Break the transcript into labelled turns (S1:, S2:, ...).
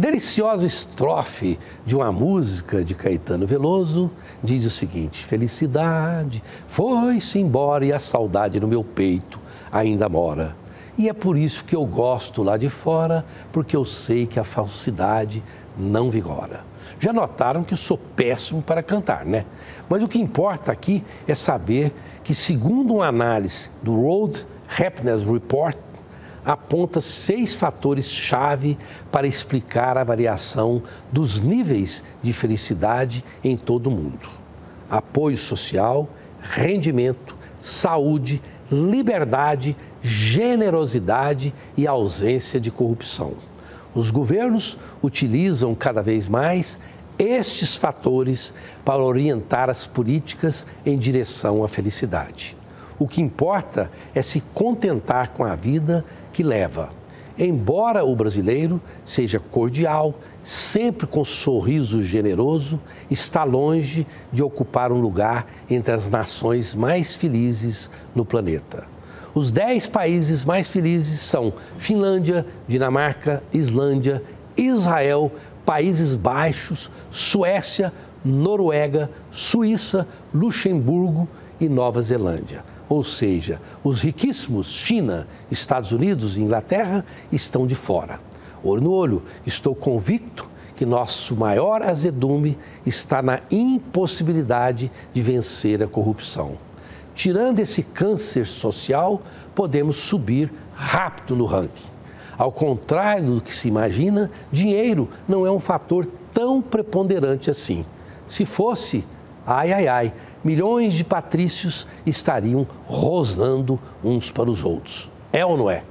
S1: Deliciosa estrofe de uma música de Caetano Veloso diz o seguinte: Felicidade foi-se embora e a saudade no meu peito ainda mora. E é por isso que eu gosto lá de fora, porque eu sei que a falsidade não vigora. Já notaram que sou péssimo para cantar, né? Mas o que importa aqui é saber que, segundo uma análise do Road Happiness Report, aponta seis fatores-chave para explicar a variação dos níveis de felicidade em todo o mundo: apoio social, rendimento, saúde, liberdade, generosidade e ausência de corrupção. Os governos utilizam cada vez mais estes fatores para orientar as políticas em direção à felicidade. O que importa é se contentar com a vida que leva. Embora o brasileiro seja cordial, sempre com sorriso generoso, está longe de ocupar um lugar entre as nações mais felizes no planeta. Os dez países mais felizes são Finlândia, Dinamarca, Islândia, Israel, Países Baixos, Suécia, Noruega, Suíça, Luxemburgo e Nova Zelândia. Ou seja, os riquíssimos China, Estados Unidos e Inglaterra estão de fora. Olho no olho, estou convicto que nosso maior azedume está na impossibilidade de vencer a corrupção. Tirando esse câncer social, podemos subir rápido no ranking. Ao contrário do que se imagina, dinheiro não é um fator tão preponderante assim. Se fosse, ai, ai, ai, milhões de patrícios estariam rosnando uns para os outros. É ou não é?